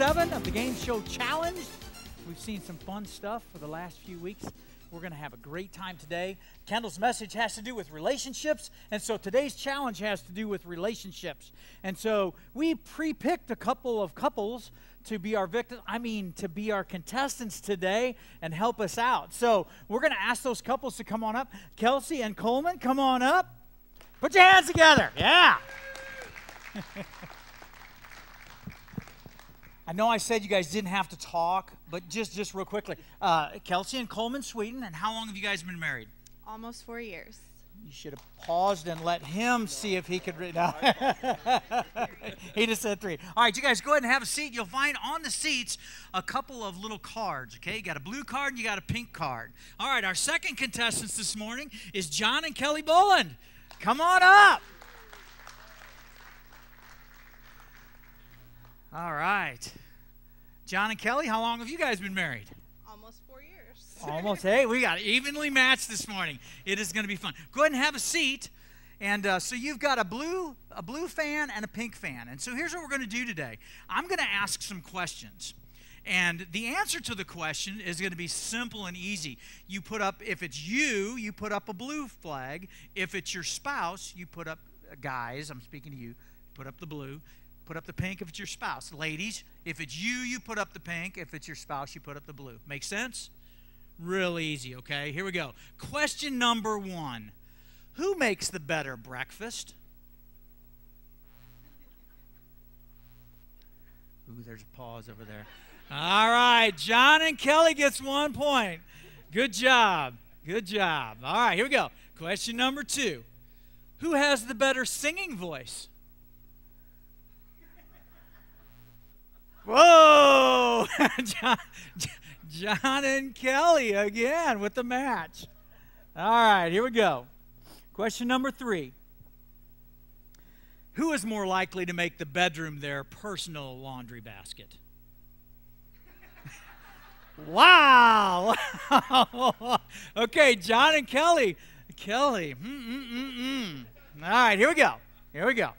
seven of the Game Show Challenge. We've seen some fun stuff for the last few weeks. We're going to have a great time today. Kendall's message has to do with relationships, and so today's challenge has to do with relationships. And so we pre picked a couple of couples to be our victims, I mean, to be our contestants today and help us out. So we're going to ask those couples to come on up. Kelsey and Coleman, come on up. Put your hands together. Yeah. I know I said you guys didn't have to talk, but just just real quickly, uh, Kelsey and Coleman, Sweden, and how long have you guys been married? Almost four years. You should have paused and let him see if he could read. No. he just said three. All right, you guys go ahead and have a seat. You'll find on the seats a couple of little cards, okay? You got a blue card and you got a pink card. All right, our second contestants this morning is John and Kelly Boland. Come on up. All right. John and Kelly, how long have you guys been married? Almost four years. Almost. Hey, we got evenly matched this morning. It is going to be fun. Go ahead and have a seat. And uh, so you've got a blue, a blue fan and a pink fan. And so here's what we're going to do today. I'm going to ask some questions. And the answer to the question is going to be simple and easy. You put up, if it's you, you put up a blue flag. If it's your spouse, you put up, uh, guys, I'm speaking to you, put up the blue. Put up the pink if it's your spouse. Ladies, if it's you, you put up the pink. If it's your spouse, you put up the blue. Make sense? Real easy, okay? Here we go. Question number one Who makes the better breakfast? Ooh, there's a pause over there. All right, John and Kelly gets one point. Good job. Good job. All right, here we go. Question number two Who has the better singing voice? Whoa! John, John and Kelly again with the match. All right, here we go. Question number three Who is more likely to make the bedroom their personal laundry basket? wow! okay, John and Kelly. Kelly. Mm-mm-mm-mm. All right, here we go. Here we go.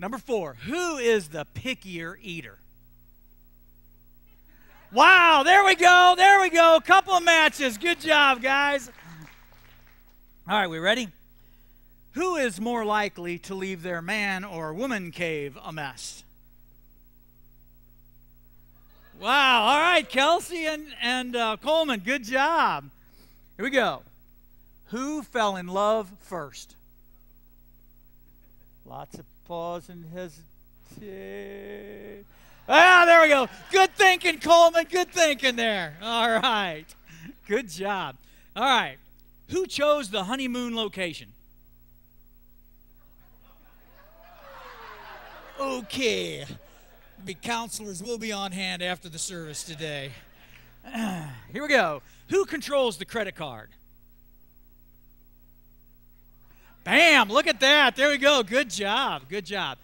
Number four, who is the pickier eater? Wow, there we go. There we go. Couple of matches. Good job, guys. All right, we ready? Who is more likely to leave their man or woman cave a mess? Wow. All right, Kelsey and, and uh, Coleman, good job. Here we go. Who fell in love first? Lots of pause and hesitate. Ah, there we go. Good thinking, Coleman. Good thinking there. All right. Good job. All right. Who chose the honeymoon location? Okay. The counselors will be on hand after the service today. Here we go. Who controls the credit card? Bam! Look at that. There we go. Good job. Good job.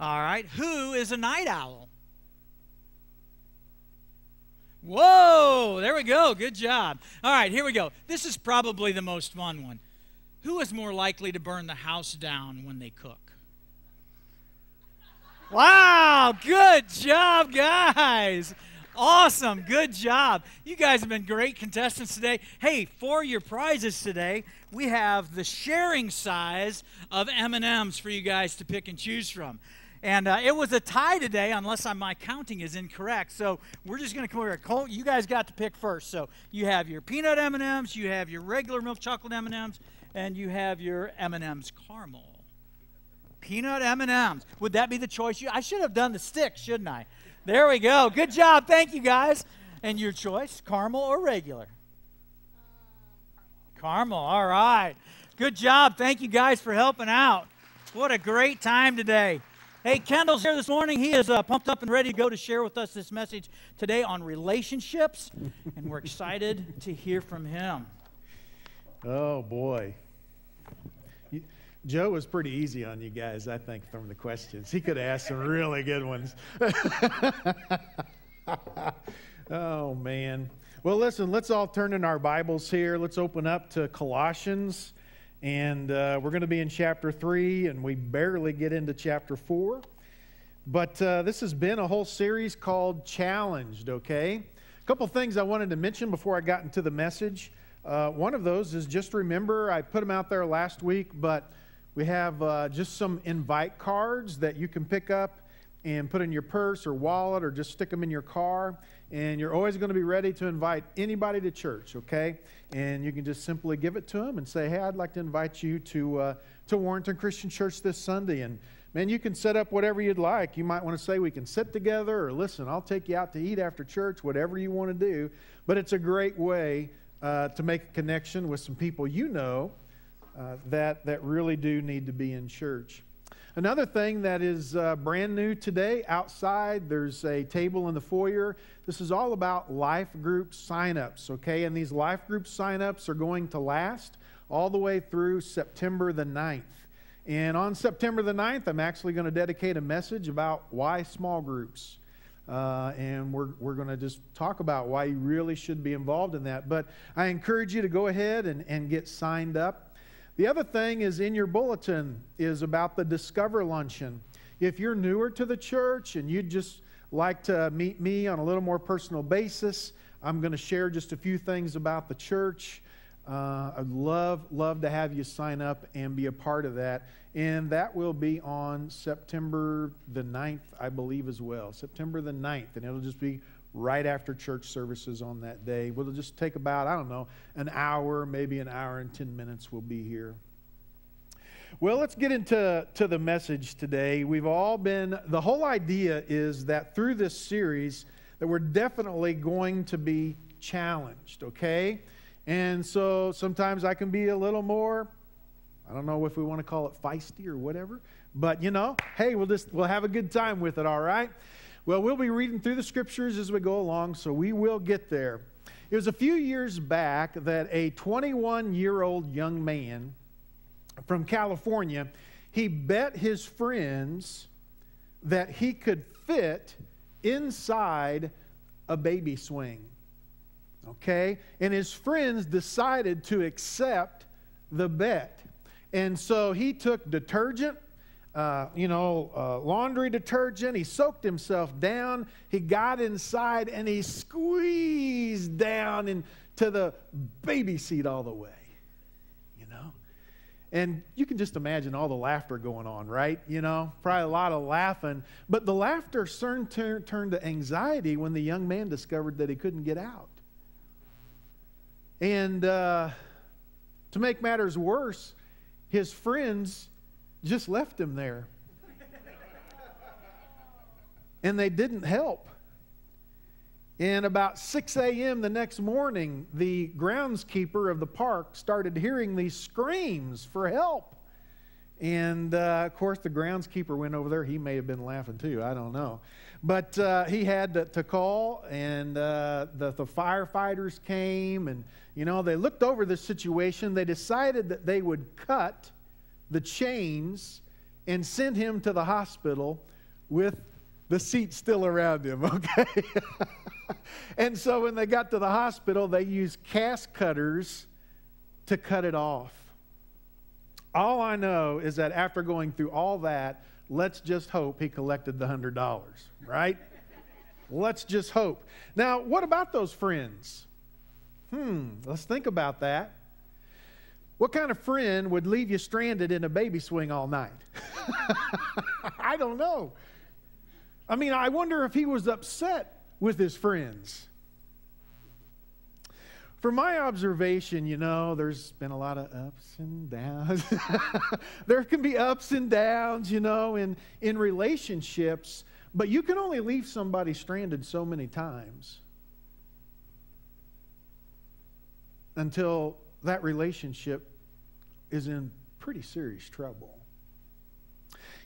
All right. Who is a night owl? Whoa! There we go. Good job. All right, here we go. This is probably the most fun one. Who is more likely to burn the house down when they cook? Wow! Good job, guys. Awesome. Good job. You guys have been great contestants today. Hey, for your prizes today, we have the sharing size of M&Ms for you guys to pick and choose from. And uh, it was a tie today, unless I, my counting is incorrect. So we're just going to come over. Cole, you guys got to pick first. So you have your peanut M&Ms, you have your regular milk chocolate M&Ms, and you have your M&Ms caramel. Peanut M&Ms. Would that be the choice? You, I should have done the stick, shouldn't I? There we go. Good job. Thank you, guys. And your choice, caramel or regular? Caramel. All right. Good job. Thank you guys for helping out. What a great time today. Hey, Kendall's here this morning. He is uh, pumped up and ready to go to share with us this message today on relationships, and we're excited to hear from him. Oh, boy. Joe was pretty easy on you guys, I think, from the questions. He could asked some really good ones. oh, man. Well, listen, let's all turn in our Bibles here. Let's open up to Colossians. And uh, we're going to be in chapter 3, and we barely get into chapter 4. But uh, this has been a whole series called Challenged, okay? A couple things I wanted to mention before I got into the message. Uh, one of those is just remember, I put them out there last week, but we have uh, just some invite cards that you can pick up and put in your purse or wallet or just stick them in your car. And you're always going to be ready to invite anybody to church, okay? And you can just simply give it to them and say, hey, I'd like to invite you to, uh, to Warrenton Christian Church this Sunday. And man, you can set up whatever you'd like. You might want to say, we can sit together, or listen, I'll take you out to eat after church, whatever you want to do. But it's a great way uh, to make a connection with some people you know uh, that, that really do need to be in church. Another thing that is uh, brand new today outside, there's a table in the foyer. This is all about life group signups, okay? And these life group signups are going to last all the way through September the 9th. And on September the 9th, I'm actually going to dedicate a message about why small groups. Uh, and we're, we're going to just talk about why you really should be involved in that. But I encourage you to go ahead and, and get signed up. The other thing is in your bulletin is about the Discover Luncheon. If you're newer to the church and you'd just like to meet me on a little more personal basis, I'm going to share just a few things about the church. Uh, I'd love, love to have you sign up and be a part of that. And that will be on September the 9th, I believe, as well. September the 9th. And it'll just be right after church services on that day. We'll just take about, I don't know, an hour, maybe an hour and 10 minutes we'll be here. Well, let's get into to the message today. We've all been, the whole idea is that through this series, that we're definitely going to be challenged, okay? And so sometimes I can be a little more, I don't know if we want to call it feisty or whatever, but you know, hey, we'll just, we'll have a good time with it, all right? Well, we'll be reading through the scriptures as we go along, so we will get there. It was a few years back that a 21 year old young man from California, he bet his friends that he could fit inside a baby swing. Okay? And his friends decided to accept the bet. And so he took detergent uh, you know, uh, laundry detergent. He soaked himself down. He got inside and he squeezed down into the baby seat all the way, you know. And you can just imagine all the laughter going on, right? You know, probably a lot of laughing. But the laughter soon tur- turned to anxiety when the young man discovered that he couldn't get out. And uh, to make matters worse, his friends just left him there. and they didn't help. And about 6 a.m. the next morning, the groundskeeper of the park started hearing these screams for help. And uh, of course, the groundskeeper went over there. He may have been laughing too. I don't know. But uh, he had to, to call, and uh, the, the firefighters came. And, you know, they looked over the situation. They decided that they would cut the chains and sent him to the hospital with the seat still around him, okay? and so when they got to the hospital, they used cast cutters to cut it off. All I know is that after going through all that, let's just hope he collected the $100, right? let's just hope. Now, what about those friends? Hmm, let's think about that. What kind of friend would leave you stranded in a baby swing all night? I don't know. I mean, I wonder if he was upset with his friends. From my observation, you know, there's been a lot of ups and downs. there can be ups and downs, you know, in, in relationships, but you can only leave somebody stranded so many times until that relationship is in pretty serious trouble.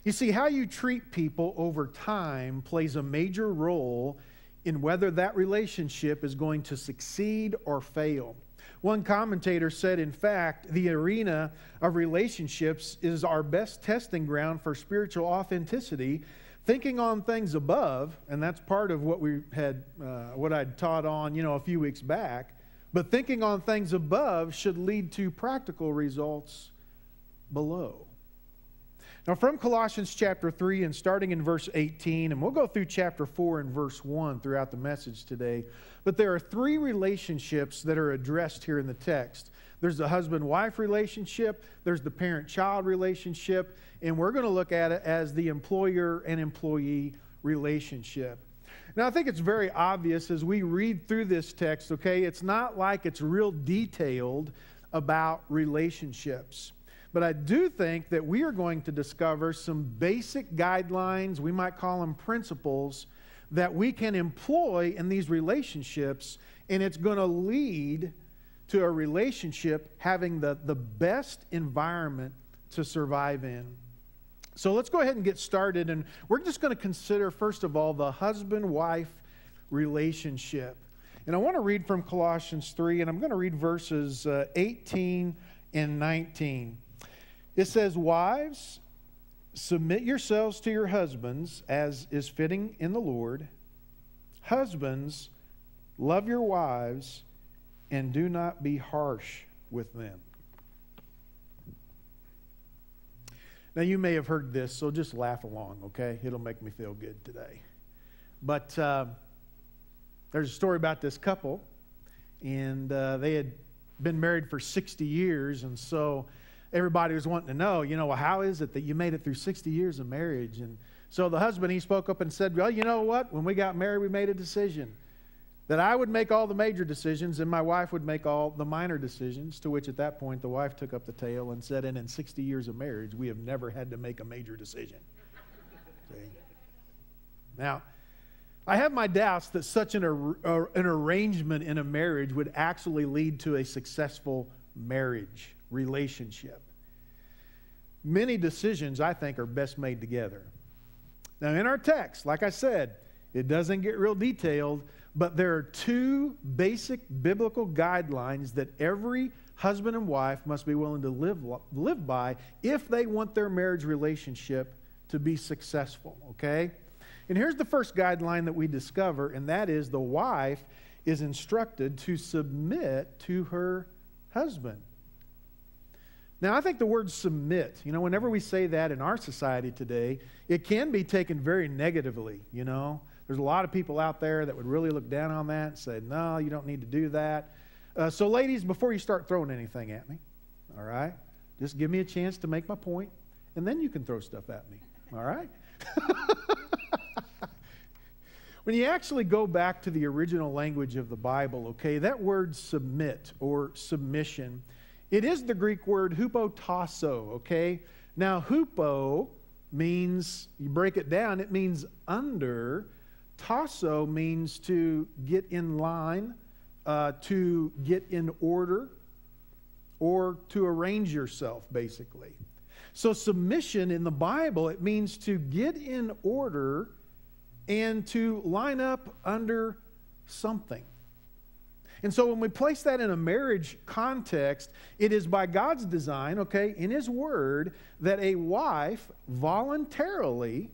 You see, how you treat people over time plays a major role in whether that relationship is going to succeed or fail. One commentator said, in fact, the arena of relationships is our best testing ground for spiritual authenticity. Thinking on things above, and that's part of what we had, uh, what I'd taught on, you know, a few weeks back but thinking on things above should lead to practical results below. Now, from Colossians chapter 3 and starting in verse 18, and we'll go through chapter 4 and verse 1 throughout the message today, but there are three relationships that are addressed here in the text. There's the husband wife relationship, there's the parent child relationship, and we're going to look at it as the employer and employee relationship. Now, I think it's very obvious as we read through this text, okay? It's not like it's real detailed about relationships. But I do think that we are going to discover some basic guidelines, we might call them principles, that we can employ in these relationships, and it's going to lead to a relationship having the, the best environment to survive in. So let's go ahead and get started, and we're just going to consider, first of all, the husband wife relationship. And I want to read from Colossians 3, and I'm going to read verses uh, 18 and 19. It says, Wives, submit yourselves to your husbands as is fitting in the Lord. Husbands, love your wives and do not be harsh with them. Now, you may have heard this, so just laugh along, okay? It'll make me feel good today. But uh, there's a story about this couple, and uh, they had been married for 60 years, and so everybody was wanting to know, you know, well, how is it that you made it through 60 years of marriage? And so the husband, he spoke up and said, well, you know what? When we got married, we made a decision that I would make all the major decisions and my wife would make all the minor decisions. To which at that point, the wife took up the tale and said, and in 60 years of marriage, we have never had to make a major decision. See? Now, I have my doubts that such an, ar- uh, an arrangement in a marriage would actually lead to a successful marriage relationship. Many decisions, I think, are best made together. Now, in our text, like I said, it doesn't get real detailed, but there are two basic biblical guidelines that every husband and wife must be willing to live, live by if they want their marriage relationship to be successful, okay? And here's the first guideline that we discover, and that is the wife is instructed to submit to her husband. Now, I think the word submit, you know, whenever we say that in our society today, it can be taken very negatively, you know. There's a lot of people out there that would really look down on that and say, no, you don't need to do that. Uh, so, ladies, before you start throwing anything at me, all right, just give me a chance to make my point, and then you can throw stuff at me, all right? when you actually go back to the original language of the Bible, okay, that word submit or submission, it is the Greek word hupotasso, okay? Now, hupo means, you break it down, it means under. Tasso means to get in line, uh, to get in order, or to arrange yourself, basically. So, submission in the Bible, it means to get in order and to line up under something. And so when we place that in a marriage context, it is by God's design, okay, in His Word, that a wife voluntarily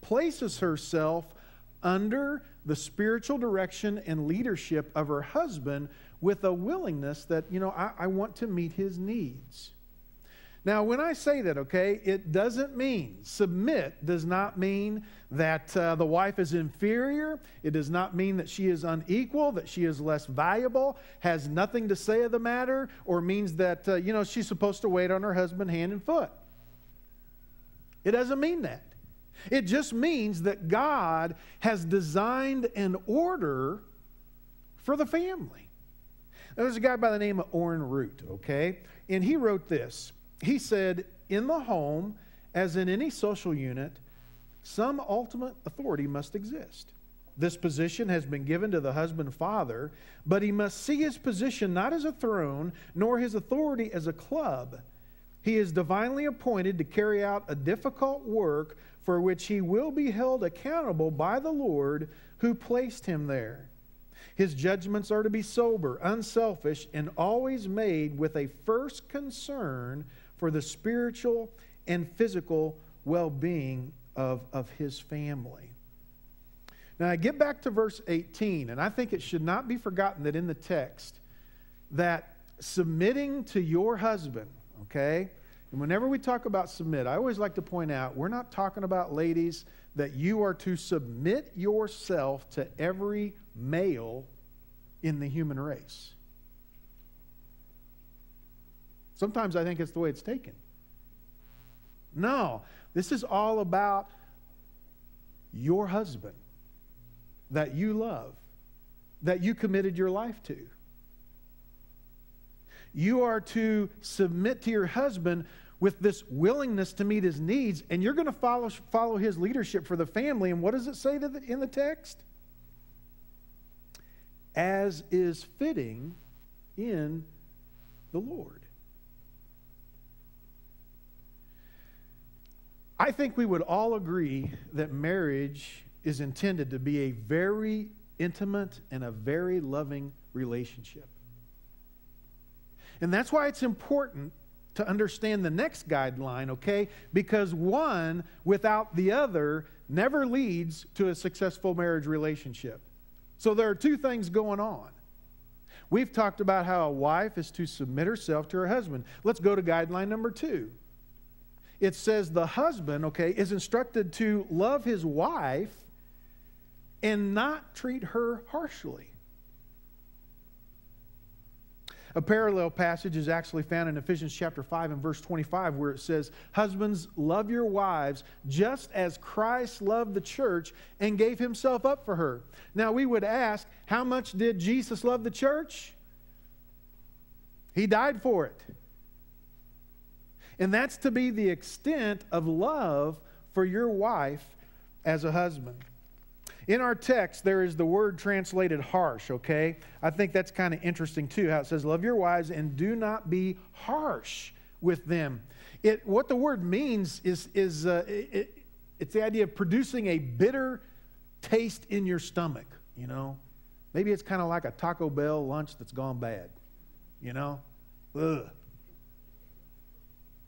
places herself under the spiritual direction and leadership of her husband with a willingness that, you know, I, I want to meet his needs. Now, when I say that, okay, it doesn't mean, submit does not mean that uh, the wife is inferior. It does not mean that she is unequal, that she is less valuable, has nothing to say of the matter, or means that, uh, you know, she's supposed to wait on her husband hand and foot. It doesn't mean that. It just means that God has designed an order for the family. There's a guy by the name of Orrin Root, okay? And he wrote this he said, In the home, as in any social unit, some ultimate authority must exist. This position has been given to the husband father, but he must see his position not as a throne, nor his authority as a club. He is divinely appointed to carry out a difficult work for which he will be held accountable by the Lord who placed him there. His judgments are to be sober, unselfish, and always made with a first concern for the spiritual and physical well being of, of his family. Now, I get back to verse 18, and I think it should not be forgotten that in the text, that submitting to your husband, okay, And whenever we talk about submit, I always like to point out we're not talking about ladies that you are to submit yourself to every male in the human race. Sometimes I think it's the way it's taken. No, this is all about your husband that you love, that you committed your life to. You are to submit to your husband with this willingness to meet his needs, and you're going to follow, follow his leadership for the family. And what does it say the, in the text? As is fitting in the Lord. I think we would all agree that marriage is intended to be a very intimate and a very loving relationship. And that's why it's important to understand the next guideline, okay? Because one without the other never leads to a successful marriage relationship. So there are two things going on. We've talked about how a wife is to submit herself to her husband. Let's go to guideline number two. It says the husband, okay, is instructed to love his wife and not treat her harshly. A parallel passage is actually found in Ephesians chapter 5 and verse 25, where it says, Husbands, love your wives just as Christ loved the church and gave himself up for her. Now, we would ask, how much did Jesus love the church? He died for it. And that's to be the extent of love for your wife as a husband. In our text, there is the word translated harsh, okay? I think that's kind of interesting too, how it says, Love your wives and do not be harsh with them. It, what the word means is, is uh, it, it's the idea of producing a bitter taste in your stomach, you know? Maybe it's kind of like a Taco Bell lunch that's gone bad, you know? Ugh.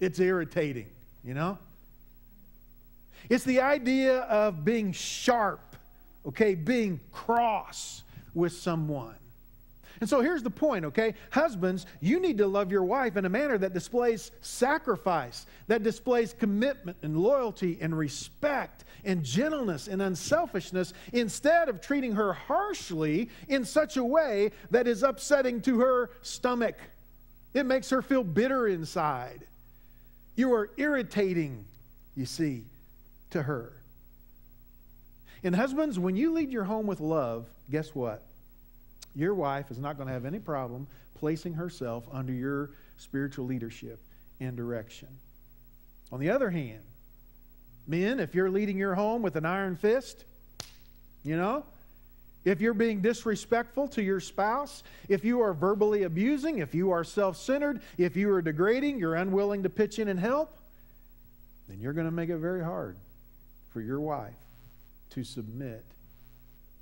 It's irritating, you know? It's the idea of being sharp okay, being cross with someone. And so here's the point, okay? Husbands, you need to love your wife in a manner that displays sacrifice, that displays commitment and loyalty and respect and gentleness and unselfishness instead of treating her harshly in such a way that is upsetting to her stomach. It makes her feel bitter inside. You are irritating, you see, to her. And husbands, when you lead your home with love, guess what? Your wife is not going to have any problem placing herself under your spiritual leadership and direction. On the other hand, men, if you're leading your home with an iron fist, you know, if you're being disrespectful to your spouse, if you are verbally abusing, if you are self centered, if you are degrading, you're unwilling to pitch in and help, then you're going to make it very hard for your wife to submit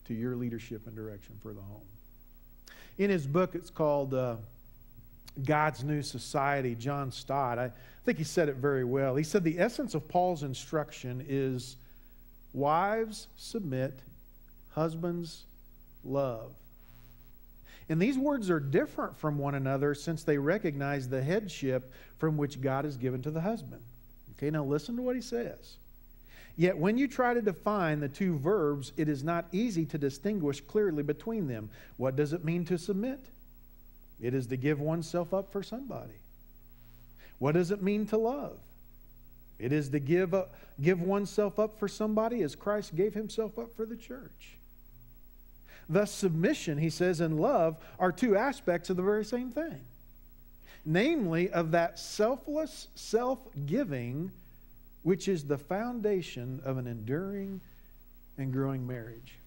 to your leadership and direction for the home. In his book, it's called uh, God's New Society, John Stott, I think he said it very well. He said the essence of Paul's instruction is wives submit, husbands love. And these words are different from one another since they recognize the headship from which God has given to the husband. Okay, now listen to what he says. Yet when you try to define the two verbs, it is not easy to distinguish clearly between them. What does it mean to submit? It is to give oneself up for somebody. What does it mean to love? It is to give, up, give oneself up for somebody as Christ gave himself up for the church. Thus, submission, he says, and love are two aspects of the very same thing. Namely, of that selfless, self giving, which is the foundation of an enduring and growing marriage.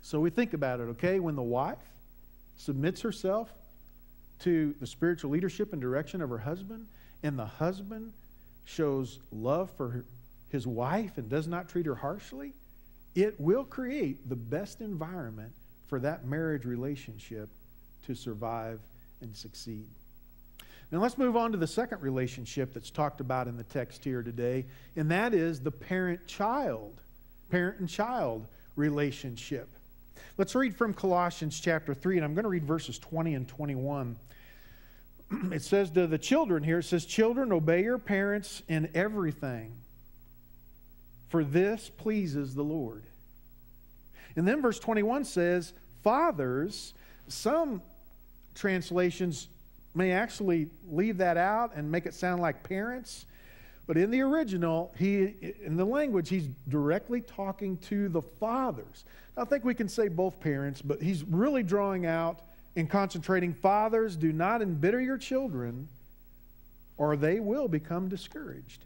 So we think about it, okay? When the wife submits herself to the spiritual leadership and direction of her husband, and the husband shows love for his wife and does not treat her harshly, it will create the best environment for that marriage relationship to survive and succeed. Now let's move on to the second relationship that's talked about in the text here today, and that is the parent child, parent and child relationship. Let's read from Colossians chapter 3, and I'm going to read verses 20 and 21. it says to the children here, it says, Children, obey your parents in everything, for this pleases the Lord. And then verse 21 says, Fathers, some translations may actually leave that out and make it sound like parents. But in the original, he in the language, he's directly talking to the fathers. I think we can say both parents, but he's really drawing out and concentrating fathers, do not embitter your children, or they will become discouraged.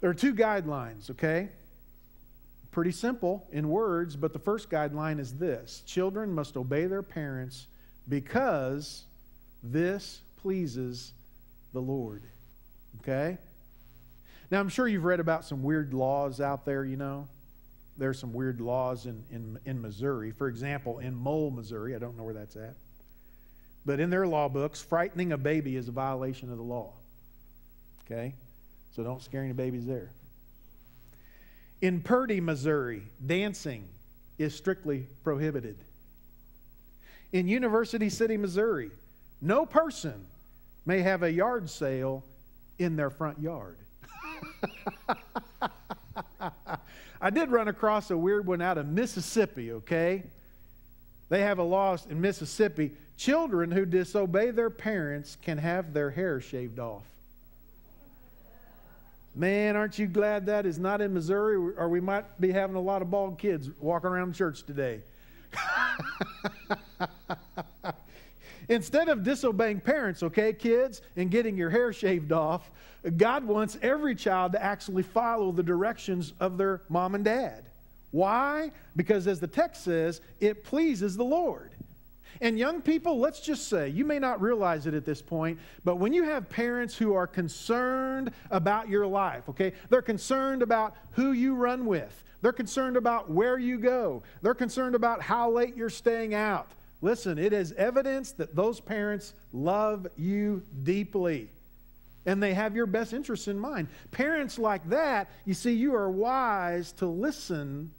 There are two guidelines, okay? Pretty simple in words, but the first guideline is this children must obey their parents because this pleases the Lord. Okay? Now, I'm sure you've read about some weird laws out there, you know. There's some weird laws in, in, in Missouri. For example, in Mole, Missouri, I don't know where that's at. But in their law books, frightening a baby is a violation of the law. Okay? So don't scare any babies there. In Purdy, Missouri, dancing is strictly prohibited. In University City, Missouri, no person may have a yard sale in their front yard. I did run across a weird one out of Mississippi, okay? They have a law in Mississippi children who disobey their parents can have their hair shaved off. Man, aren't you glad that is not in Missouri, or we might be having a lot of bald kids walking around church today. Instead of disobeying parents, okay, kids, and getting your hair shaved off, God wants every child to actually follow the directions of their mom and dad. Why? Because as the text says, it pleases the Lord. And young people, let's just say, you may not realize it at this point, but when you have parents who are concerned about your life, okay, they're concerned about who you run with, they're concerned about where you go, they're concerned about how late you're staying out. Listen, it is evidence that those parents love you deeply and they have your best interests in mind. Parents like that, you see, you are wise to listen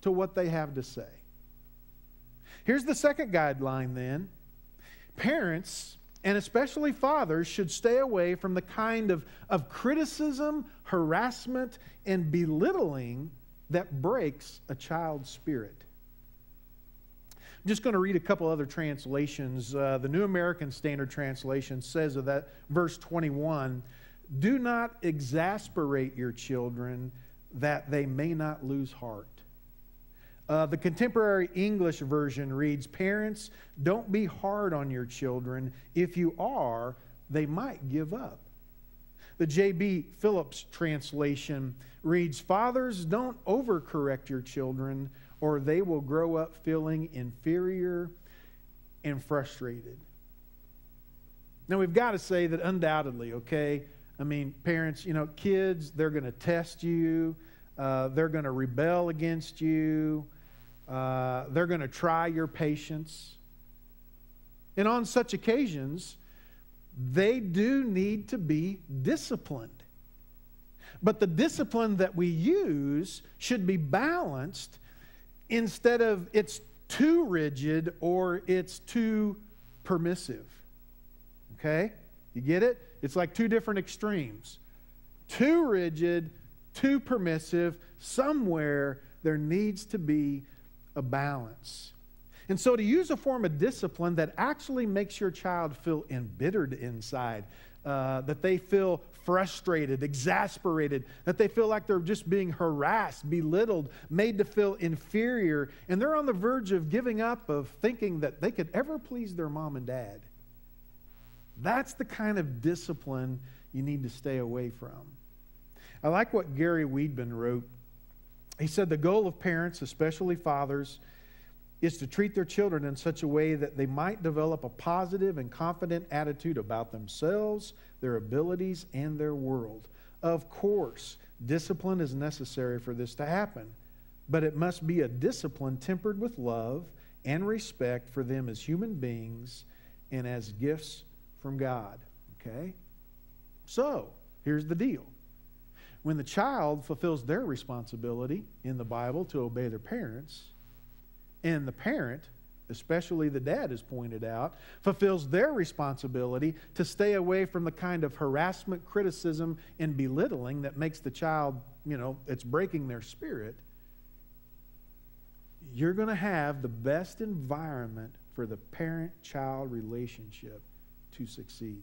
to what they have to say. Here's the second guideline then parents, and especially fathers, should stay away from the kind of, of criticism, harassment, and belittling that breaks a child's spirit. I'm just going to read a couple other translations. Uh, the New American Standard Translation says of that verse 21 Do not exasperate your children that they may not lose heart. Uh, the contemporary English version reads Parents, don't be hard on your children. If you are, they might give up. The J.B. Phillips translation reads Fathers, don't overcorrect your children or they will grow up feeling inferior and frustrated. Now, we've got to say that undoubtedly, okay? I mean, parents, you know, kids, they're going to test you, uh, they're going to rebel against you, uh, they're going to try your patience. And on such occasions, they do need to be disciplined. But the discipline that we use should be balanced instead of it's too rigid or it's too permissive. Okay? You get it? It's like two different extremes. Too rigid, too permissive. Somewhere there needs to be a balance. And so, to use a form of discipline that actually makes your child feel embittered inside, uh, that they feel frustrated, exasperated, that they feel like they're just being harassed, belittled, made to feel inferior, and they're on the verge of giving up, of thinking that they could ever please their mom and dad. That's the kind of discipline you need to stay away from. I like what Gary Weedman wrote. He said the goal of parents, especially fathers, is to treat their children in such a way that they might develop a positive and confident attitude about themselves, their abilities, and their world. Of course, discipline is necessary for this to happen, but it must be a discipline tempered with love and respect for them as human beings and as gifts from God. Okay? So, here's the deal. When the child fulfills their responsibility in the Bible to obey their parents, and the parent especially the dad has pointed out, fulfills their responsibility to stay away from the kind of harassment, criticism, and belittling that makes the child, you know, it's breaking their spirit, you're going to have the best environment for the parent child relationship to succeed.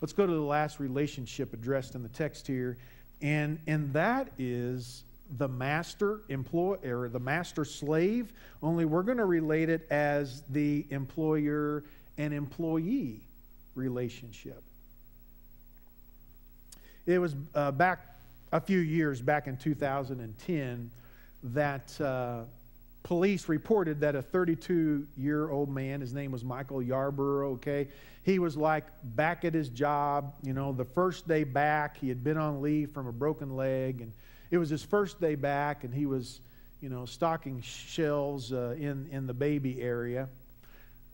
Let's go to the last relationship addressed in the text here, and, and that is the master employee or the master slave, only we're going to relate it as the employer and employee relationship. It was uh, back a few years back in 2010 that uh, police reported that a 32 year old man, his name was Michael Yarborough, okay, he was like back at his job, you know, the first day back. He had been on leave from a broken leg and it was his first day back, and he was, you know, stocking shelves uh, in, in the baby area.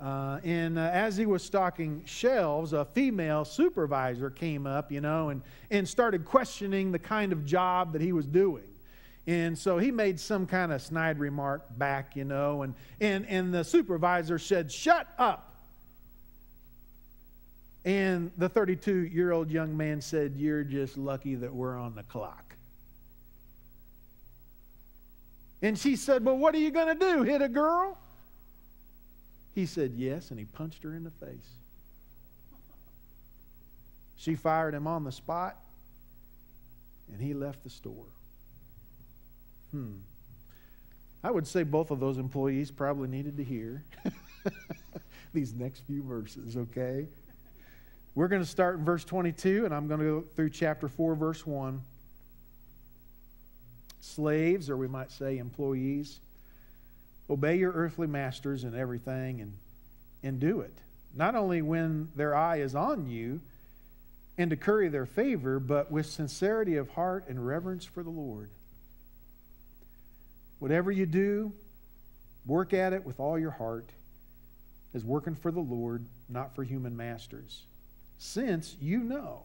Uh, and uh, as he was stocking shelves, a female supervisor came up, you know, and, and started questioning the kind of job that he was doing. And so he made some kind of snide remark back, you know, and, and, and the supervisor said, Shut up. And the 32 year old young man said, You're just lucky that we're on the clock. And she said, Well, what are you going to do? Hit a girl? He said, Yes, and he punched her in the face. She fired him on the spot, and he left the store. Hmm. I would say both of those employees probably needed to hear these next few verses, okay? We're going to start in verse 22, and I'm going to go through chapter 4, verse 1 slaves, or we might say employees, obey your earthly masters in everything and, and do it. Not only when their eye is on you and to curry their favor, but with sincerity of heart and reverence for the Lord. Whatever you do, work at it with all your heart as working for the Lord, not for human masters, since you know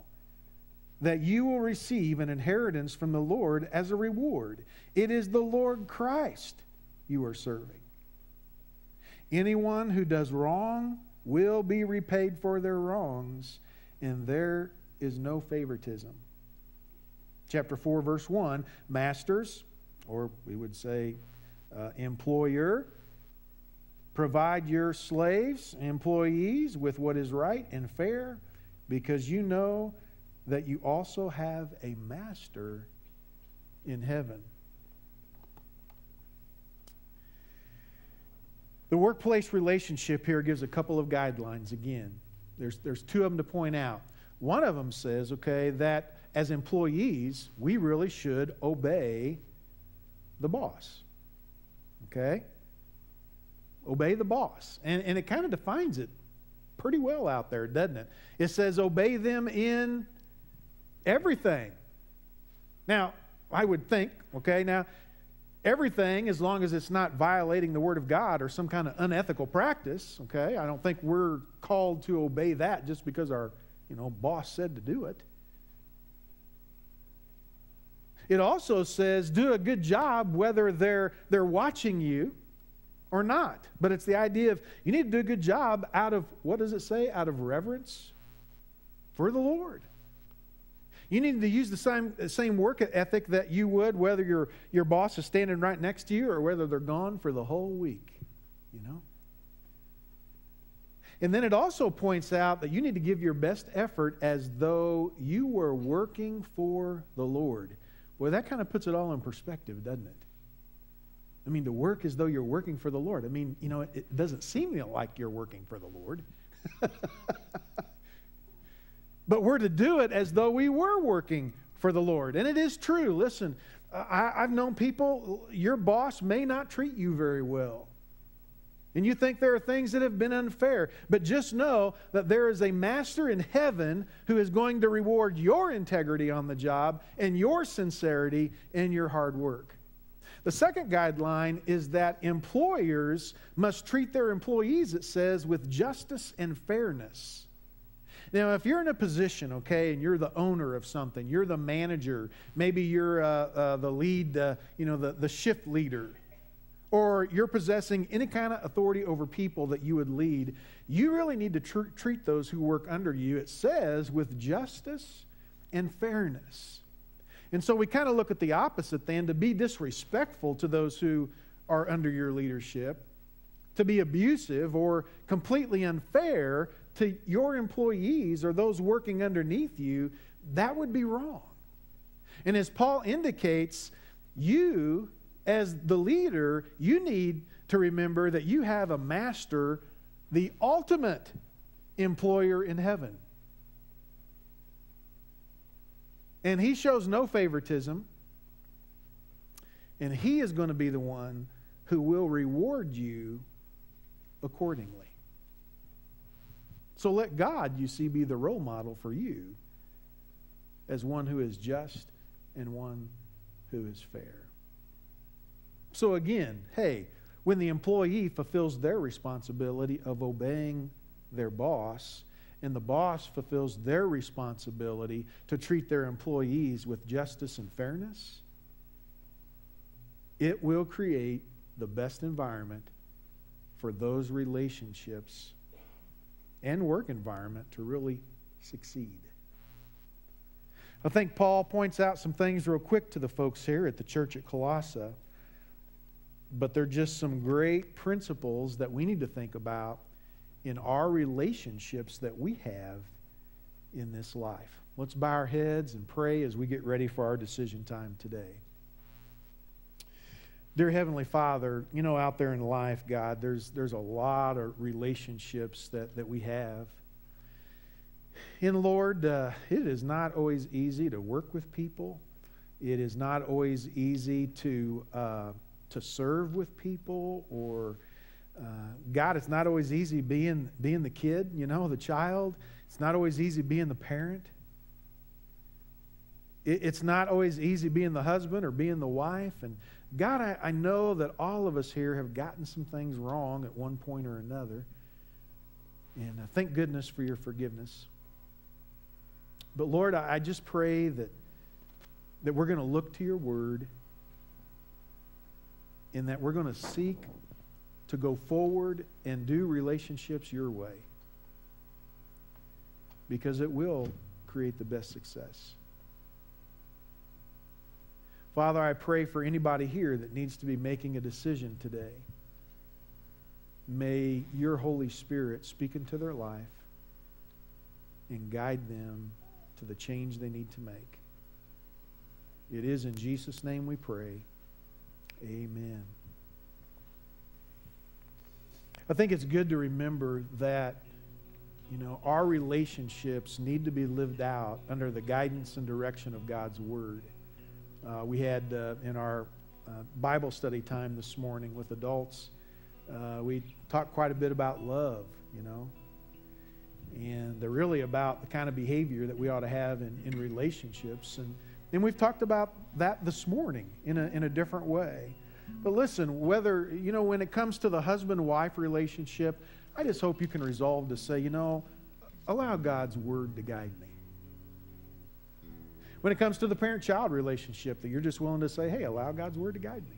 that you will receive an inheritance from the Lord as a reward. It is the Lord Christ you are serving. Anyone who does wrong will be repaid for their wrongs, and there is no favoritism. Chapter 4, verse 1 Masters, or we would say uh, employer, provide your slaves, employees, with what is right and fair, because you know that you also have a master in heaven. The workplace relationship here gives a couple of guidelines again. There's, there's two of them to point out. One of them says, okay, that as employees, we really should obey the boss. Okay? Obey the boss. And, and it kind of defines it pretty well out there, doesn't it? It says, obey them in Everything. Now, I would think, okay, now, everything, as long as it's not violating the Word of God or some kind of unethical practice, okay, I don't think we're called to obey that just because our, you know, boss said to do it. It also says do a good job whether they're, they're watching you or not. But it's the idea of you need to do a good job out of, what does it say? Out of reverence for the Lord. You need to use the same, same work ethic that you would whether your, your boss is standing right next to you or whether they're gone for the whole week, you know? And then it also points out that you need to give your best effort as though you were working for the Lord. Well, that kind of puts it all in perspective, doesn't it? I mean, to work as though you're working for the Lord. I mean, you know, it, it doesn't seem like you're working for the Lord. But we're to do it as though we were working for the Lord. And it is true. Listen, I, have known people, your boss may not treat you very well. And you think there are things that have been unfair. But just know that there is a master in heaven who is going to reward your integrity on the job and your sincerity and your hard work. The second guideline is that employers must treat their employees, it says, with justice and fairness. Now, if you're in a position, okay, and you're the owner of something, you're the manager, maybe you're uh, uh, the lead, uh, you know, the, the shift leader, or you're possessing any kind of authority over people that you would lead, you really need to tr- treat those who work under you, it says, with justice and fairness. And so we kind of look at the opposite then to be disrespectful to those who are under your leadership, to be abusive or completely unfair to your employees or those working underneath you, that would be wrong. And as Paul indicates, you, as the leader, you need to remember that you have a master, the ultimate employer in heaven. And he shows no favoritism. And he is going to be the one who will reward you accordingly. So let God, you see, be the role model for you as one who is just and one who is fair. So again, hey, when the employee fulfills their responsibility of obeying their boss, and the boss fulfills their responsibility to treat their employees with justice and fairness, it will create the best environment for those relationships and work environment to really succeed. I think Paul points out some things real quick to the folks here at the church at Colossae, but they're just some great principles that we need to think about in our relationships that we have in this life. Let's bow our heads and pray as we get ready for our decision time today. Dear Heavenly Father, you know, out there in life, God, there's, there's a lot of relationships that, that we have. And Lord, uh, it is not always easy to work with people. It is not always easy to, uh, to serve with people or uh, God, it's not always easy being, being the kid, you know, the child. It's not always easy being the parent. It, it's not always easy being the husband or being the wife. And God, I, I know that all of us here have gotten some things wrong at one point or another. And uh, thank goodness for your forgiveness. But Lord, I, I just pray that, that we're going to look to your word and that we're going to seek to go forward and do relationships your way because it will create the best success. Father, I pray for anybody here that needs to be making a decision today. May your Holy Spirit speak into their life and guide them to the change they need to make. It is in Jesus' name we pray. Amen. I think it's good to remember that, you know, our relationships need to be lived out under the guidance and direction of God's Word. Uh, we had uh, in our uh, Bible study time this morning with adults, uh, we talked quite a bit about love, you know, and they're really about the kind of behavior that we ought to have in, in relationships. And, and we've talked about that this morning in a, in a different way. But listen, whether, you know, when it comes to the husband wife relationship, I just hope you can resolve to say, you know, allow God's word to guide me. When it comes to the parent child relationship, that you're just willing to say, hey, allow God's word to guide me.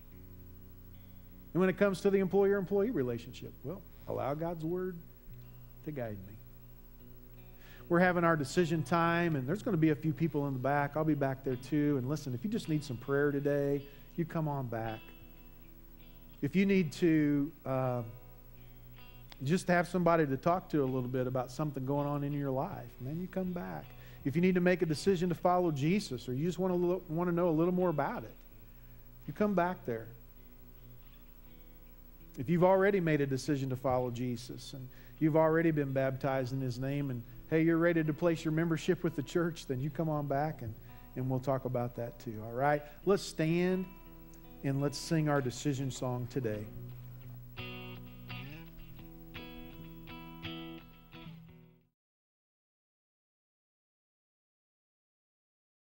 And when it comes to the employer employee relationship, well, allow God's word to guide me. We're having our decision time, and there's going to be a few people in the back. I'll be back there too. And listen, if you just need some prayer today, you come on back. If you need to uh, just have somebody to talk to a little bit about something going on in your life, then you come back. If you need to make a decision to follow Jesus or you just want to, want to know a little more about it, you come back there. If you've already made a decision to follow Jesus and you've already been baptized in his name and hey, you're ready to place your membership with the church, then you come on back and, and we'll talk about that too. All right? Let's stand and let's sing our decision song today.